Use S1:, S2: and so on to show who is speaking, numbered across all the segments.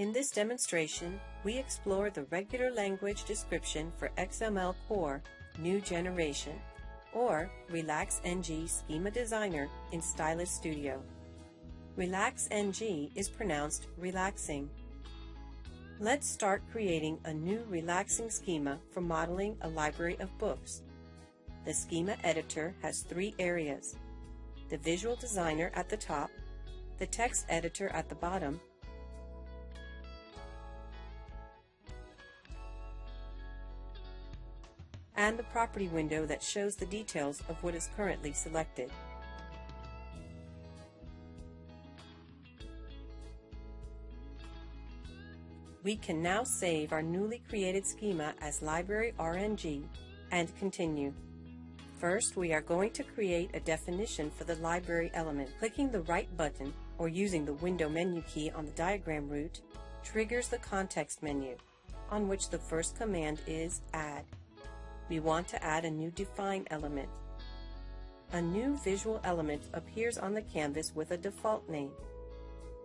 S1: In this demonstration, we explore the regular language description for XML Core New Generation, or RelaxNG Schema Designer in Stylus Studio. RelaxNG is pronounced relaxing. Let's start creating a new RelaxNG schema for modeling a library of books. The schema editor has three areas, the visual designer at the top, the text editor at the bottom, and the property window that shows the details of what is currently selected. We can now save our newly created schema as Library RNG and continue. First, we are going to create a definition for the library element. Clicking the right button or using the window menu key on the diagram root triggers the context menu, on which the first command is add. We want to add a new define element. A new visual element appears on the canvas with a default name.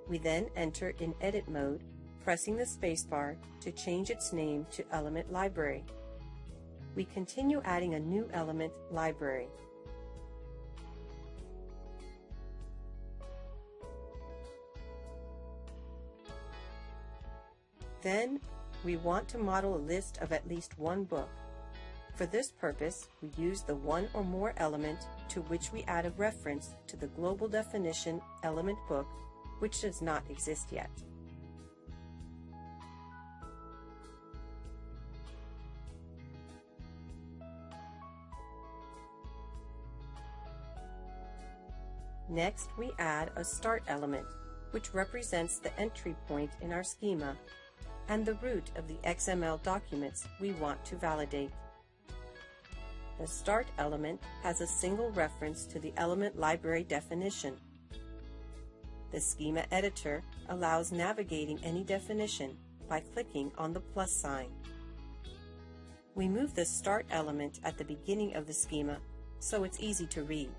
S1: We then enter in edit mode, pressing the spacebar to change its name to element library we continue adding a new element, library. Then, we want to model a list of at least one book. For this purpose, we use the one or more element to which we add a reference to the global definition element book, which does not exist yet. Next, we add a start element, which represents the entry point in our schema and the root of the XML documents we want to validate. The start element has a single reference to the element library definition. The schema editor allows navigating any definition by clicking on the plus sign. We move the start element at the beginning of the schema so it's easy to read.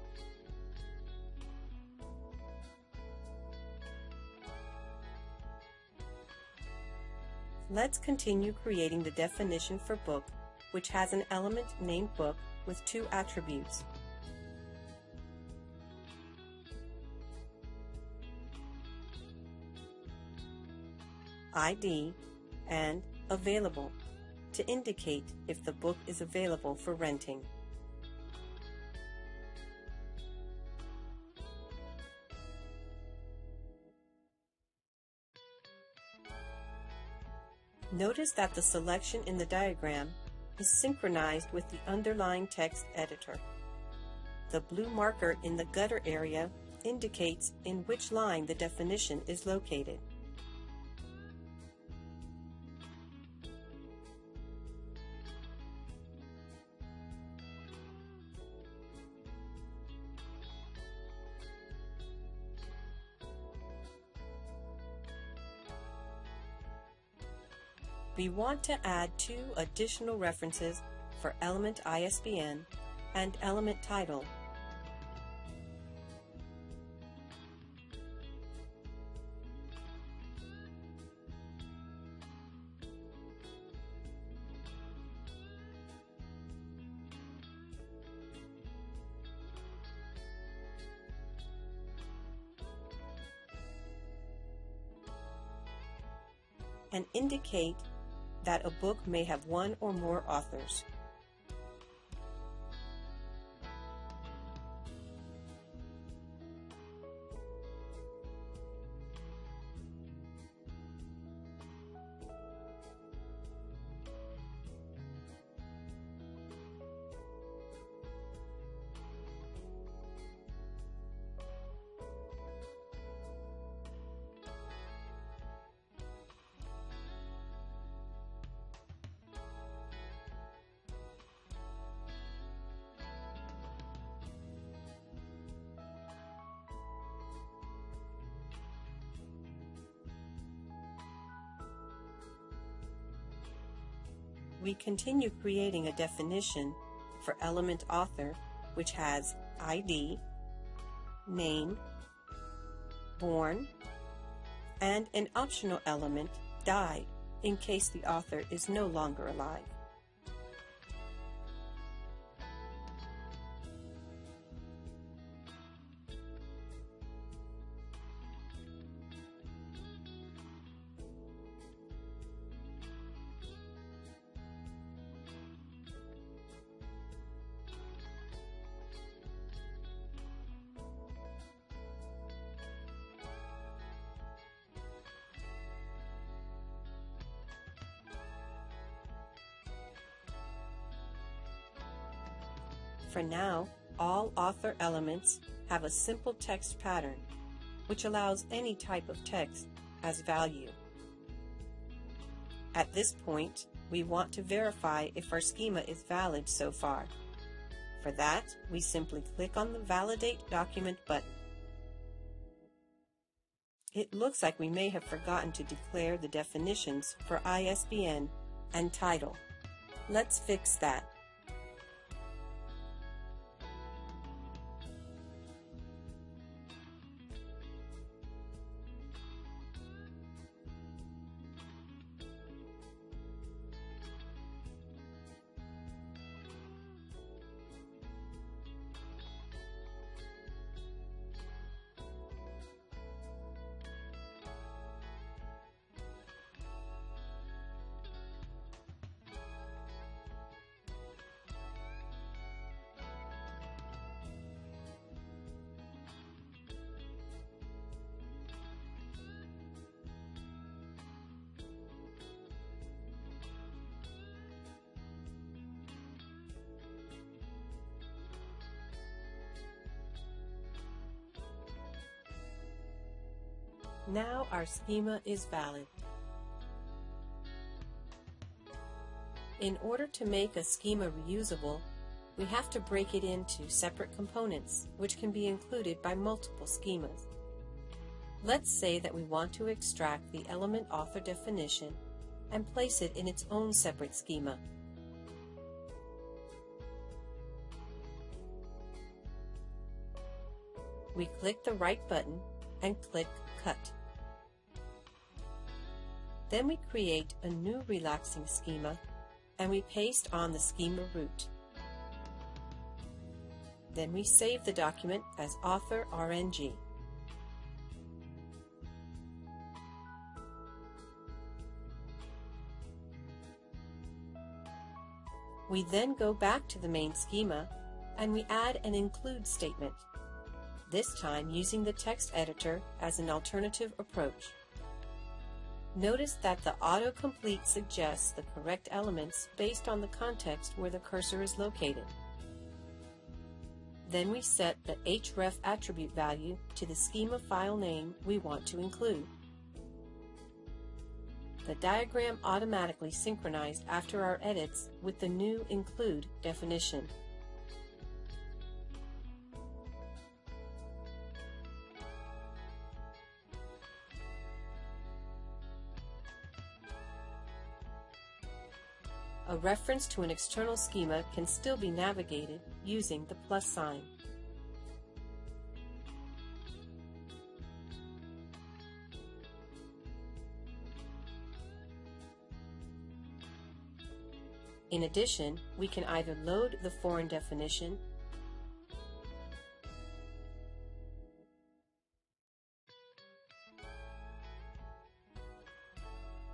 S1: Let's continue creating the definition for book, which has an element named book with two attributes. ID and available to indicate if the book is available for renting. Notice that the selection in the diagram is synchronized with the underlying text editor. The blue marker in the gutter area indicates in which line the definition is located. We want to add two additional references for element ISBN and element title. and indicate that a book may have one or more authors. We continue creating a definition for element author, which has ID, name, born, and an optional element died in case the author is no longer alive. For now, all author elements have a simple text pattern, which allows any type of text as value. At this point, we want to verify if our schema is valid so far. For that, we simply click on the Validate Document button. It looks like we may have forgotten to declare the definitions for ISBN and title. Let's fix that. Now our schema is valid. In order to make a schema reusable, we have to break it into separate components, which can be included by multiple schemas. Let's say that we want to extract the element author definition and place it in its own separate schema. We click the right button and click Cut. Then we create a new RelaxNG schema and we paste on the schema root. Then we save the document as author RNG. We then go back to the main schema and we add an include statement, this time using the text editor as an alternative approach. Notice that the autocomplete suggests the correct elements based on the context where the cursor is located. Then we set the href attribute value to the schema file name we want to include. The diagram automatically synchronized after our edits with the new include definition. A reference to an external schema can still be navigated using the plus sign. In addition, we can either load the foreign definition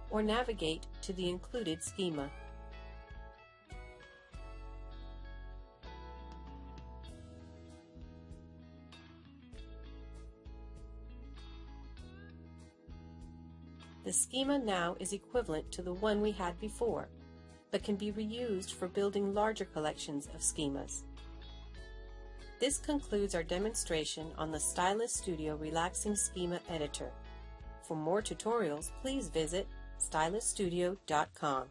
S1: or navigate to the included schema. The schema now is equivalent to the one we had before, but can be reused for building larger collections of schemas. This concludes our demonstration on the Stylus Studio RelaxNG Schema Editor. For more tutorials, please visit stylusstudio.com.